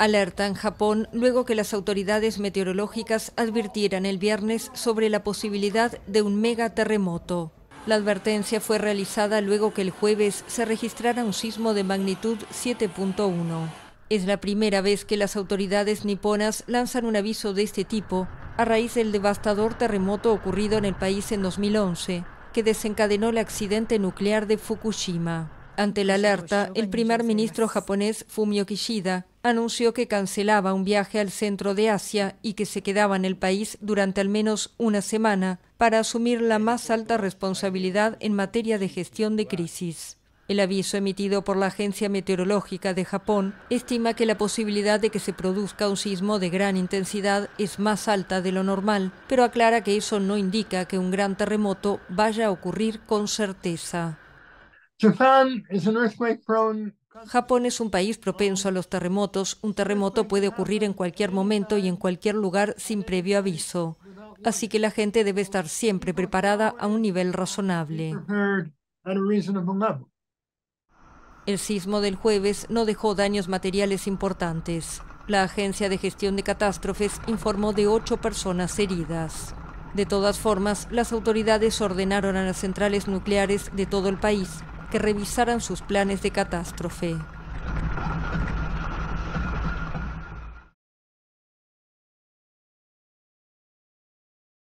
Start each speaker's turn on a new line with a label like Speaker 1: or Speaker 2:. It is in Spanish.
Speaker 1: Alerta en Japón luego que las autoridades meteorológicas advirtieran el viernes sobre la posibilidad de un megaterremoto. La advertencia fue realizada luego que el jueves se registrara un sismo de magnitud 7.1. Es la primera vez que las autoridades niponas lanzan un aviso de este tipo a raíz del devastador terremoto ocurrido en el país en 2011, que desencadenó el accidente nuclear de Fukushima. Ante la alerta, el primer ministro japonés Fumio Kishida anunció que cancelaba un viaje al centro de Asia y que se quedaba en el país durante al menos una semana para asumir la más alta responsabilidad en materia de gestión de crisis. El aviso emitido por la Agencia Meteorológica de Japón estima que la posibilidad de que se produzca un sismo de gran intensidad es más alta de lo normal, pero aclara que eso no indica que un gran terremoto vaya a ocurrir con certeza. Japón es un país propenso a los terremotos. Un terremoto puede ocurrir en cualquier momento y en cualquier lugar sin previo aviso. Así que la gente debe estar siempre preparada a un nivel razonable. El sismo del jueves no dejó daños materiales importantes. La Agencia de Gestión de Catástrofes informó de ocho personas heridas. De todas formas, las autoridades ordenaron a las centrales nucleares de todo el país que revisaran sus planes de catástrofe.